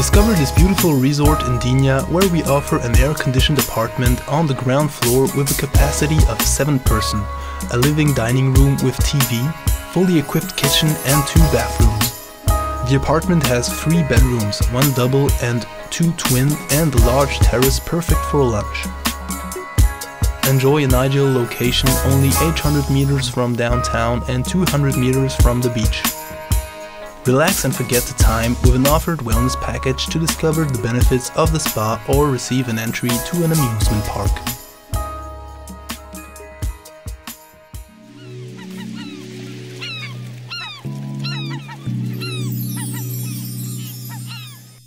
Discover this beautiful resort in Digne where we offer an air-conditioned apartment on the ground floor with a capacity of 7 person, a living dining room with TV, fully equipped kitchen and 2 bathrooms. The apartment has 3 bedrooms, 1 double and 2 twin and a large terrace perfect for lunch. Enjoy an ideal location only 800 meters from downtown and 200 meters from the beach. Relax and forget the time with an offered wellness package to discover the benefits of the spa or receive an entry to an amusement park.